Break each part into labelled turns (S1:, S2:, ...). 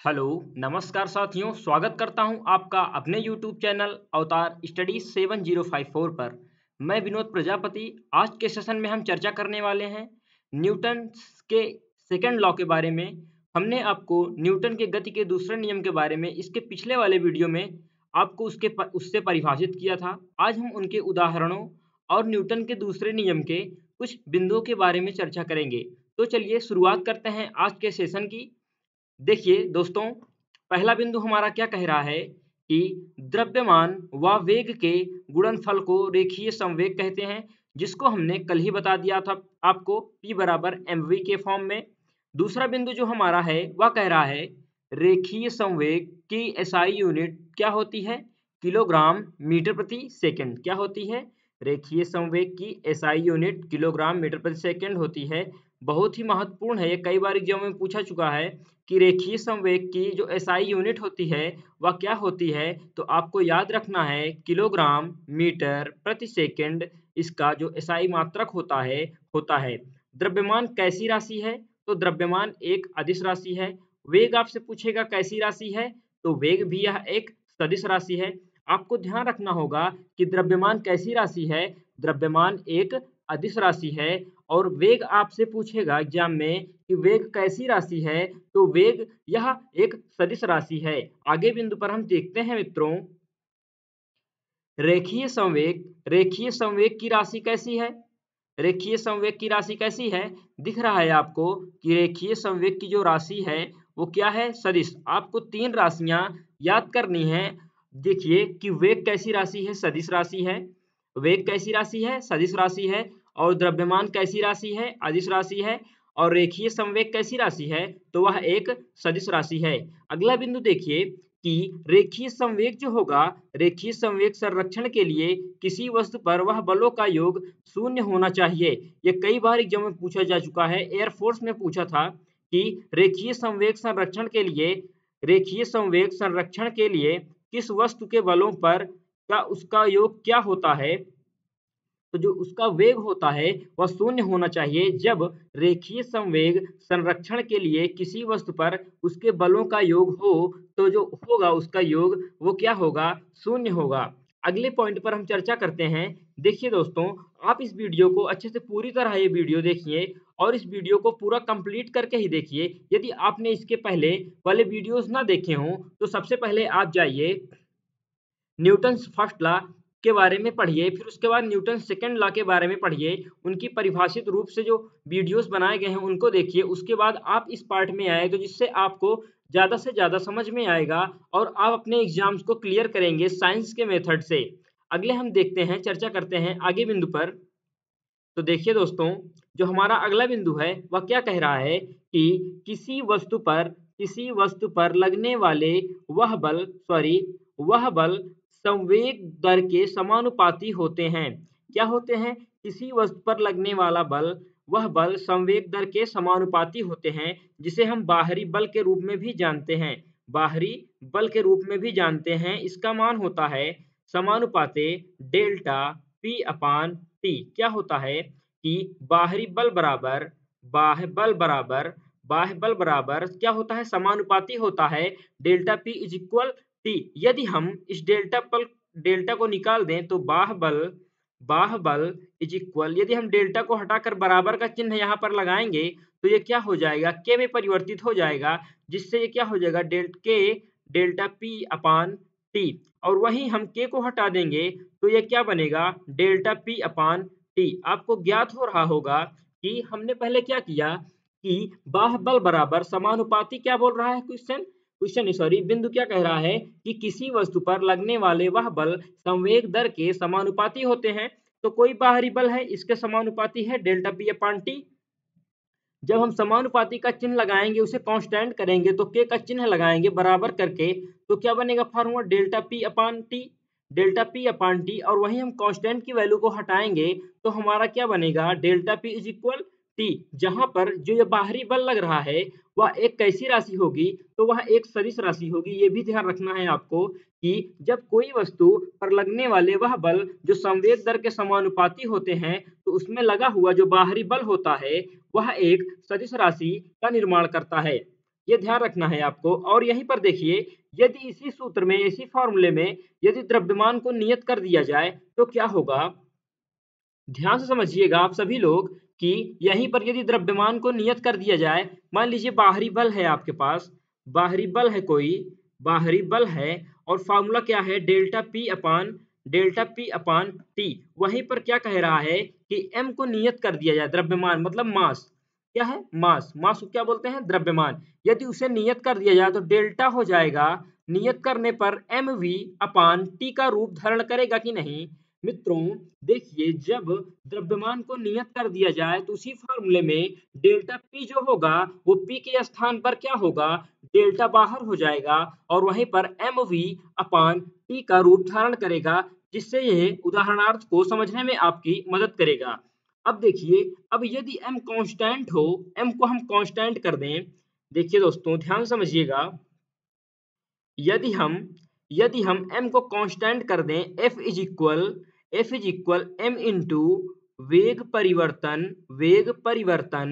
S1: Hello नमस्कार साथियों स्वागत करता हूँ आपका अपने यूट्यूब चैनल अवतार स्टडी 7054 पर। मैं विनोद प्रजापति आज के सेशन में हम चर्चा करने वाले हैं न्यूटन के सेकंड लॉ के बारे में। हमने आपको न्यूटन के गति के दूसरे नियम के बारे में इसके पिछले वाले वीडियो में आपको उसके पर, उससे परिभाषित किया था। आज हम उनके उदाहरणों और न्यूटन के दूसरे नियम के कुछ बिंदुओं के बारे में चर्चा करेंगे। तो चलिए शुरुआत करते हैं आज के सेशन की। देखिए दोस्तों, पहला बिंदु हमारा क्या कह रहा है कि द्रव्यमान व वेग के गुणनफल को रेखीय संवेग कहते हैं, जिसको हमने कल ही बता दिया था आपको P बराबर एम के फॉर्म में। दूसरा बिंदु जो हमारा है, वह कह रहा है, रेखीय संवेग की एसआई यूनिट क्या होती है? किलोग्राम मीटर प्रति सेकंड क्या होती है? रेखीय संवेग की एसआई यूनिट किलोग्राम मीटर प्रति सेकंड होती है। बहुत ही महत्वपूर्ण है। ये कई बार एग्ज़ाम में पूछा चुका है कि रेखीय संवेग की जो एसआई यूनिट होती है, वह क्या होती है? तो आपको याद रखना है, किलोग्राम, मीटर, प्रति सेकंड इसका जो एसआई मात्रक होता है होता है। द्रव्यमान कैसी राशि है? तो द्रव्यमान एक अदिश राशि है। वेग आपसे पूछेगा कैसी राशि है? तो वेग भी यह एक सदिश राशि है। आपको ध्यान रखना होगा कि द्रव्यमान कैसी राशि है? द्रव्यमान एक अदिश राशि है और वेग आपसे पूछेगा एग्ज़ाम में कि वेग कैसी राशि है तो वेग यह एक सदिश राशि है। आगे बिंदु पर हम देखते हैं मित्रों। रेखीय संवेग रेखीय संवेग की राशि कैसी है? रेखीय संवेग की राशि कैसी है? दिख रहा है आपको कि रेखीय संवेग की जो राशि है, वो क्या है? सदिश। आपको तीन राशियाँ याद करनी है। देखिए कि वेग कैसी राशि है? सदिश राशि है। वेग कैसी राशि है? सदिश राशि है। और द्रव्यमान कैसी राशि है? अदिश राशि है। और रेखीय संवेग कैसी राशि है? तो वह एक सदिश राशि है। अगला बिंदु देखिए कि रेखीय संवेग जो होगा, रेखीय संवेग संरक्षण के लिए किसी वस्तु पर वह बलों का योग शून्य होना चाहिए। यह कई बार एग्ज़ाम में पूछा जा चुका है। एयरफोर्स में पूछा था कि रेखीय संवेग संरक्षण के लिए, रेखीय संवेग संरक्षण के लिए किस वस्तु के बलों पर का उसका योग क्या होता है? तो जो उसका वेग होता है, वह शून्य होना चाहिए जब रेखीय संवेग संरक्षण के लिए किसी वस्तु पर उसके बलों का योग हो तो जो होगा उसका योग, वो क्या होगा? शून्य होगा। अगले पॉइंट पर हम चर्चा करते हैं। देखिए दोस्तों, आप इस वीडियो को अच्छे से पूरी तरह ये वीडियो देखिए और इस वीडियो को पूरा कंप्लीट करके ही देखिए। यदि आपने इसके पहले वाले वीडियोस ना देखे हों तो सबसे पहले आप जाइए न्यूटन फ़र्स्ट लॉ के बारे में पढ़िए, फिर उसके बाद न्यूटन सेकेंड लॉ के बारे में पढ़िए, उनकी परिभाषित रूप से जो वीडियोस बनाए गए हैं उनको देखिए, उसके बाद आप इस पार्ट में आए तो जिससे आपको ज़्यादा से ज़्यादा समझ में आएगा और आप अपने एग्ज़ाम्स को क्लियर करेंगे साइंस के मेथड से। अगले हम देखते हैं, चर्चा करते हैं आगे बिंदु पर। तो देखिए दोस्तों, जो हमारा अगला बिंदु है, वह क्या कह रहा है कि किसी वस्तु पर, किसी वस्तु पर लगने वाले वह बल सॉरी वह बल संवेग दर के समानुपाती होते हैं। क्या होते हैं? किसी वस्तु पर लगने वाला बल, वह बल संवेग दर के समानुपाती होते हैं, जिसे हम बाहरी बल के रूप में भी जानते हैं। बाहरी बल के रूप में भी जानते हैं, इसका मान होता है समानुपाते डेल्टा पी अपान टी। क्या होता है कि बाहरी बल बराबर, बाह्य बल बराबर, बाह्य बल बराबर, क्या होता है? समानुपाती होता है। Delta P is equal T यदि हम इस डेल्टा पल, डेल्टा को निकाल दें तो बाह बल बाह बल इज़ इक्वल यदि हम डेल्टा को हटाकर बराबर का चिन्ह यहाँ पर लगाएँगे तो ये क्या हो जाएगा? के में परिवर्तित हो जाएगा, जिससे ये क्या हो जाएगा? डेल्ट के डेल्टा पी अपान टी और वहीं हम के को हटा देंगे तो ये क्या बनेगा? डेल्टा पी अपान टी आपको ज्ञात हो रहा होगा कि हमने पहले क्या किया कि बाह बल बराबर समानुपाती क्या बोल रहा है क्वेश्चन? क्वेश्चन सॉरी बिंदु क्या कह रहा है कि किसी वस्तु पर लगने वाले वह बल संवेग दर के समानुपाती होते हैं? तो कोई बाहरी बल है, इसके समानुपाती है डेल्टा पी अपान टी जब हम समानुपाती का चिन्ह लगाएँगे, उसे कांस्टेंट करेंगे तो के का चिन्ह लगाएँगे बराबर करके तो क्या बनेगा formula delta P upon T delta P upon T और वहीं हम कांस्टेंट की वैल्यू को हटाएँगे तो हमारा क्या बनेगा? Delta P is equal T जहाँ पर जो ये बाहरी बल लग रहा है, वह एक कैसी राशि होगी? तो वह एक सदिश राशि होगी। ये भी ध्यान रखना है आपको कि जब कोई वस्तु पर लगने वाले वह बल जो संवेग दर के समानुपाती होते हैं तो उसमें लगा हुआ जो बाहरी बल होता है, वह एक सदिश राशि का निर्माण करता है। ये ध्यान रखना है आपको। और यहीं पर देखिए, यदि इसी सूत्र में, इसी फॉर्मूले में यदि द्रव्यमान को नियत कर दिया जाए तो क्या होगा? ध्यान से समझिएगा आप सभी लोग कि यहीं पर यदि द्रव्यमान को नियत कर दिया जाए, मान लीजिए बाहरी बल है आपके पास, बाहरी बल है कोई, बाहरी बल है और फार्मूला क्या है? Delta P upon delta P upon T वहीं पर क्या कह रहा है कि एम को नियत कर दिया जाए, द्रव्यमान मतलब मास। क्या है? मास। मास को क्या बोलते हैं? द्रव्यमान। यदि उसे नियत कर दिया जाए तो डेल्टा हो जाएगा। नियत करने पर एम वी अपान टी का रूप धारण करेगा कि नहीं? मित्रों, देखिए, जब द्रव्यमान को नियत कर दिया जाए तो उसी फॉर्मूले में डेल्टा पी जो होगा, वो पी के स्थान पर क्या होगा? डेल्टा बाहर हो जाएगा और वहीं पर एम वी अपान टी का रूप धारण करेगा, जिससे यह उदाहरणार्थ को समझने में आपकी मदद करेगा। अब देखिए, अब यदि m कांस्टेंट हो, m को हम कांस्टेंट कर दें, देखिए दोस्तों, ध्यान समझिएगा। यदि हम यदि हम m को कांस्टेंट कर दें, f is equal F is equal M into वेग परिवर्तन वेग परिवर्तन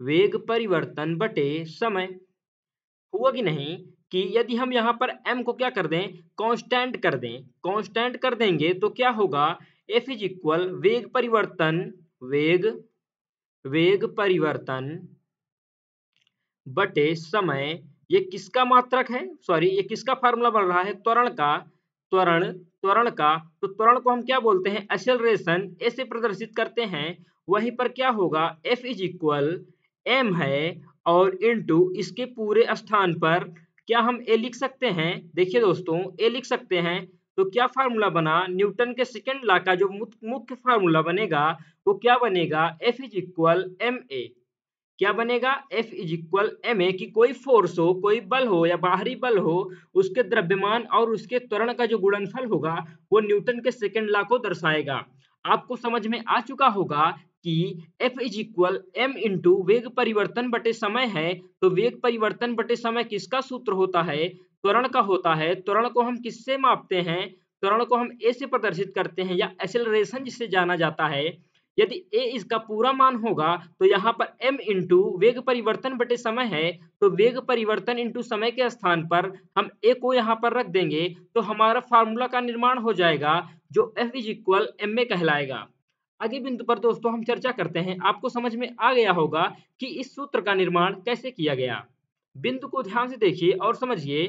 S1: वेग परिवर्तन बटे समय। हुआ कि नहीं कि यदि हम यहाँ पर m को क्या कर दें? कांस्टेंट कर दें। कांस्टेंट कर देंगे तो क्या होगा? F इज़ इक्वल वेग परिवर्तन, वेग वेग परिवर्तन बटे समय। ये किसका मात्रक है? सॉरी ये किसका फार्मूला बन रहा है? त्वरण का। त्वरण त्वरण का तो त्वरण को हम क्या बोलते हैं? एक्सेलरेशन ऐसे प्रदर्शित करते हैं। वहीं पर क्या होगा? एफ़ इज़ इक्वल एम है और इनटू इसके पूरे स्थान पर क्या हम ए लिख सकते हैं? देखिए दोस्तों ए लिख सकते हैं। तो क्या फार्मूला बना? न्यूटन के सेकेंड लॉ का जो मुख्य फार्मूला बनेगा वो क्या बनेगा? F is equal M A क्या बनेगा? F is equal M A की कोई फोर्स हो, कोई बल हो या बाहरी बल हो, उसके द्रव्यमान और उसके त्वरण का जो गुणनफल होगा, वो न्यूटन के सेकेंड लॉ को दर्शाएगा। आपको समझ में आ चुका होगा कि F is equal M into वेग परिवर्तन बटे समय है तो वेग परिवर्तन बटे समय किसका सूत्र होता है? त्वरण का होता है। त्वरण को हम किससे मापते हैं? त्वरण को हम ए से प्रदर्शित करते हैं या एसेलरेशन जिसे जाना जाता है। यदि ए इसका पूरा मान होगा तो यहाँ पर m इंटू वेग परिवर्तन बटे समय है तो वेग परिवर्तन इंटू समय के स्थान पर हम ए को यहाँ पर रख देंगे तो हमारा फार्मूला का निर्माण हो जाएगा, जो f is equal M A कहलाएगा। आगे बिंदु पर दोस्तों हम चर्चा करते हैं, आपको समझ में आ गया होगा कि इस सूत्र का निर्माण कैसे किया गया। बिंदु को ध्यान से देखिए और समझिए।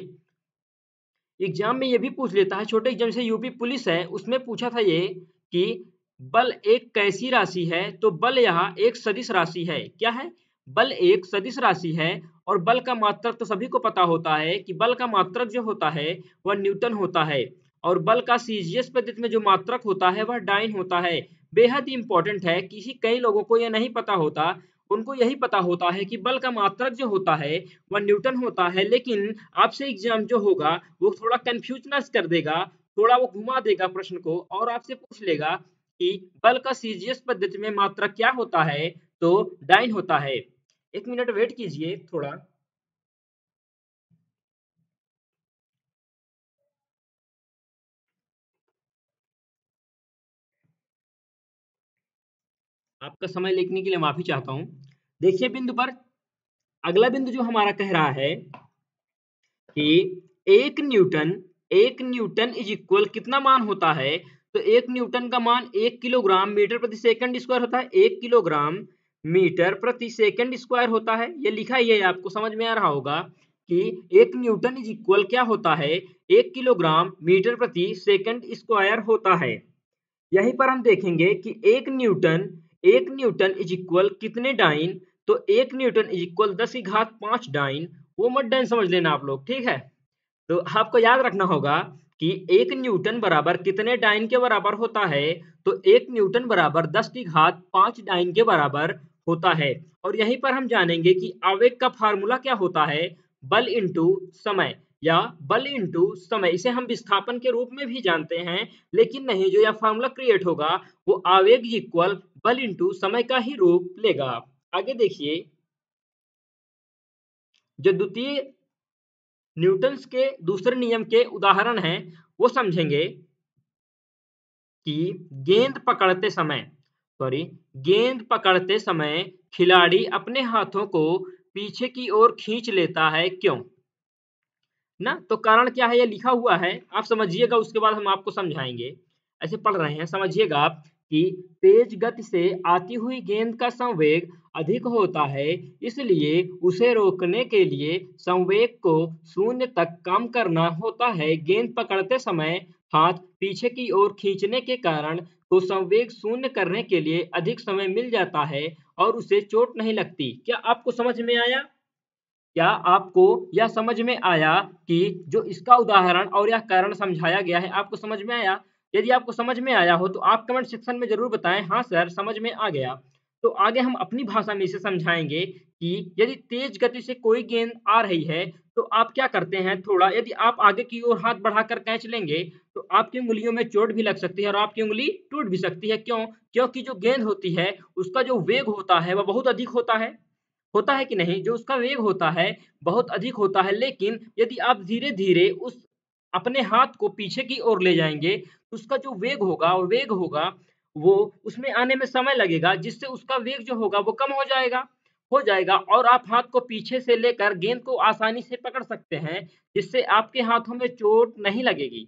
S1: एग्ज़ाम में ये भी पूछ लेता है, छोटे एग्ज़ाम से यूपी पुलिस है, उसमें पूछा था ये कि बल एक कैसी राशि है? तो बल यहाँ एक सदिश राशि है। क्या है? बल एक सदिश राशि है और बल का मात्रक तो सभी को पता होता है कि बल का मात्रक जो होता है, वह न्यूटन होता है और बल का सीजीएस पद्धति में जो मात्रक होता है, वह डाइन होता है। बेहद ही इंपॉर्टेंट है किसी कई लोगों को यह नहीं पता होता, उनको यही पता होता है कि बल का मात्रक जो होता है, वह न्यूटन होता है। लेकिन आपसे एग्ज़ाम जो होगा, वो थोड़ा कंफ्यूजनेस कर देगा, थोड़ा वो घुमा देगा प्रश्न को और आपसे पूछ लेगा कि बल का सीजीएस पद्धति में मात्रा क्या होता है तो डाइन होता है। एक मिनट वेट कीजिए थोड़ा। आपका समय लिखने के लिए माफ़ी चाहता हूँ। देखिए बिंदु पर, अगला बिंदु जो हमारा कह रहा है कि एक न्यूटन एक न्यूटन इज़ इक्वल कितना मान होता है तो एक न्यूटन का मान एक किलोग्राम मीटर प्रति सेकंड स्क्वायर होता है, एक किलोग्राम मीटर प्रति सेकंड स्क्वायर होता है। ये लिखा ही है आपको समझ में आ रहा होगा कि एक न्यूटन इज़ इक्वल क्या होता है? एक किलोग्राम मीटर प्रति सेकंड स्क्वायर होता है। यहीं पर हम देखेंगे कि एक न्यूटन एक न्यूटन इज़ इक्वल कितने डाइन? तो एक न्यूटन इज़ इक्वल दस की घात पाँच डाइन, वो मत डाइन समझ लेना आप लोग, ठीक है? तो आपको याद रखना होगा कि एक न्यूटन बराबर कितने डाइन के बराबर होता है? तो एक न्यूटन बराबर दस की घात पाँच डाइन के बराबर होता है। और यहीं पर हम जानेंगे कि आवेग का फार्मूला क्या होता है? बल इंटू समय या बल इंटू समय। इसे हम विस्थापन के रूप में भी जानते हैं, लेकिन नहीं, जो यह फार्मूला क्रिएट होगा, वो आवेग इक्वल बल इंटू समय का ही रूप लेगा। आगे देखिए। जो द्वितीय न्यूटन्स के दूसरे नियम के उदाहरण हैं, वो समझेंगे कि गेंद पकड़ते समय सॉरी गेंद पकड़ते समय खिलाड़ी अपने हाथों को पीछे की ओर खींच लेता है। क्यों? ना तो कारण क्या है? ये लिखा हुआ है। आप समझिएगा, उसके बाद हम आपको समझाएँगे। ऐसे पढ़ रहे हैं, समझिएगा आप। कि तेज गति से आती हुई गेंद का संवेग अधिक होता है, इसलिए उसे रोकने के लिए संवेग को शून्य तक कम करना होता है। गेंद पकड़ते समय हाथ पीछे की ओर खींचने के कारण तो संवेग शून्य करने के लिए अधिक समय मिल जाता है और उसे चोट नहीं लगती। क्या आपको समझ में आया? क्या आपको यह समझ में आया कि जो इसका उदाहरण और यह कारण समझाया गया है, आपको समझ में आया? यदि आपको समझ में आया हो तो आप कमेंट सेक्शन में ज़रूर बताएँ। हाँ सर समझ में आ गया। तो आगे हम अपनी भाषा में इसे समझाएँगे कि यदि तेज गति से कोई गेंद आ रही है तो आप क्या करते हैं? थोड़ा यदि आप आगे की ओर हाथ बढ़ाकर कैच लेंगे तो आपकी उंगलियों में चोट भी लग सकती है और आपकी उंगली टूट भी सकती है। क्यों? क्योंकि जो गेंद होती है, उसका जो वेग होता है, वह बहुत अधिक होता है। होता है कि नहीं? जो उसका वेग होता है, बहुत अधिक होता है। लेकिन यदि आप धीरे धीरे उस अपने हाथ को पीछे की ओर ले जाएँगे तो उसका जो वेग होगा वेग होगा, वो उसमें आने में समय लगेगा, जिससे उसका वेग जो होगा वो कम हो जाएगा। हो जाएगा, और आप हाथ को पीछे से लेकर गेंद को आसानी से पकड़ सकते हैं, जिससे आपके हाथों में चोट नहीं लगेगी।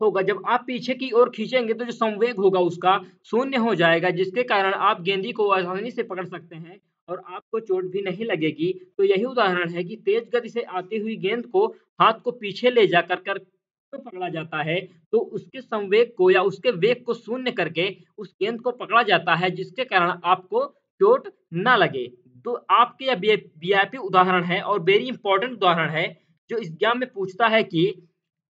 S1: होगा, जब आप पीछे की ओर खींचेंगे तो जो संवेग होगा उसका शून्य हो जाएगा, जिसके कारण आप गेंदी को आसानी से पकड़ सकते हैं। और आपको चोट भी नहीं लगेगी। तो यही उदाहरण है कि तेज गति से आती हुई गेंद को हाथ को पीछे ले जाकर कर तो पकड़ा जाता है। तो उसके संवेग को या उसके वेग को शून्य करके उस गेंद को पकड़ा जाता है, जिसके कारण आपको चोट ना लगे। तो आपके यह वीआईपी उदाहरण है और वेरी इंपॉर्टेंट उदाहरण है, जो इस एग्ज़ाम में पूछता है कि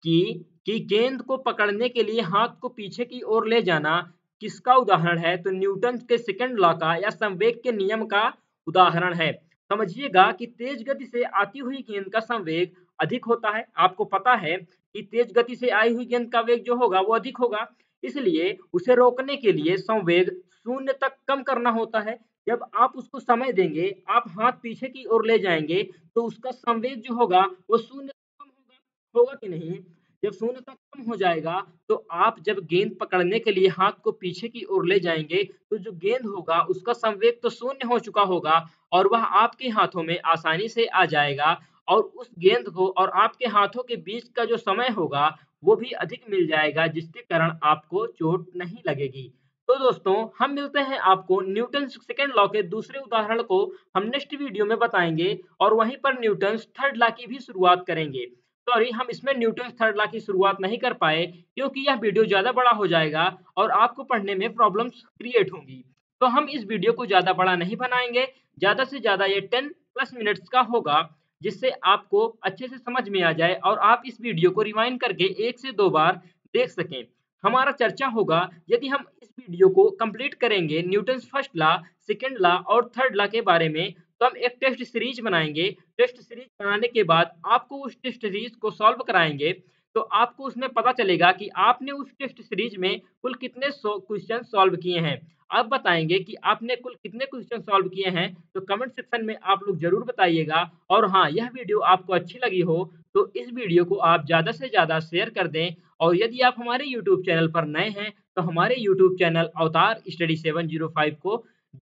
S1: कि कि गेंद को पकड़ने के लिए हाथ को पीछे की ओर ले जाना किसका उदाहरण है? तो न्यूटन के सेकंड लॉ का या संवेग के नियम का उदाहरण है। समझिएगा कि तेज गति से आती हुई गेंद का संवेग अधिक होता है। आपको पता है कि तेज गति से आई हुई गेंद का वेग जो होगा वो अधिक होगा, इसलिए उसे रोकने के लिए संवेग शून्य तक कम करना होता है। जब आप उसको समय देंगे, आप हाथ पीछे की ओर ले जाएँगे तो उसका संवेग जो होगा वो शून्य कम होगा होगा कि नहीं? जब शून्य तक कम हो जाएगा तो आप जब गेंद पकड़ने के लिए हाथ को पीछे की ओर ले जाएँगे तो जो गेंद होगा, उसका संवेग तो शून्य हो चुका होगा और वह आपके हाथों में आसानी से आ जाएगा और उस गेंद को और आपके हाथों के बीच का जो समय होगा, वो भी अधिक मिल जाएगा, जिसके कारण आपको चोट नहीं लगेगी। तो दोस्तों, हम मिलते हैं आपको न्यूटन सेकेंड लॉ के दूसरे उदाहरण को हम नेक्स्ट वीडियो में बताएँगे और वहीं पर न्यूटन थर्ड लॉ की भी शुरुआत करेंगे। सॉरी हम इसमें न्यूटन थर्ड लॉ की शुरुआत नहीं कर पाए, क्योंकि यह वीडियो ज़्यादा बड़ा हो जाएगा और आपको पढ़ने में प्रॉब्लम्स क्रिएट होंगी। तो हम इस वीडियो को ज़्यादा बड़ा नहीं बनाएँगे, ज़्यादा से ज़्यादा ये टेन प्लस मिनट्स का होगा, जिससे आपको अच्छे से समझ में आ जाए और आप इस वीडियो को रिवाइंड करके एक से दो बार देख सकें। हमारा चर्चा होगा, यदि हम इस वीडियो को कंप्लीट करेंगे newton first law second law और थर्ड लॉ के बारे में हम एक टेस्ट सीरीज़ बनाएँगे। टेस्ट सीरीज़ बनाने के बाद आपको उस टेस्ट सीरीज़ को सॉल्व कराएँगे। तो आपको उसमें पता चलेगा कि आपने उस टेस्ट सीरीज़ में कुल कितने क्वेश्चन सॉल्व किए हैं। अब बताएँगे कि आपने कुल कितने क्वेश्चन सॉल्व किए हैं। तो कमेंट सेक्शन में आप लोग ज़रूर बताइएगा। और हाँ यह वीडियो आपको अच्छी लगी हो तो इस वीडियो को आप ज़्यादा से ज़्यादा शेयर कर दें। और यदि आप हमारे यूट्यूब चैनल पर नए हैं तो हमारे YouTube channel Avatar study seven zero five को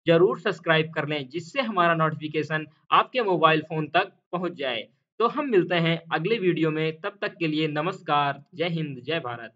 S1: ज़रूर सब्सक्राइब कर लें, जिससे हमारा नोटिफिकेशन आपके मोबाइल फ़ोन तक पहुँच जाए। तो हम मिलते हैं अगले वीडियो में, तब तक के लिए नमस्कार, जय हिंद, जय भारत।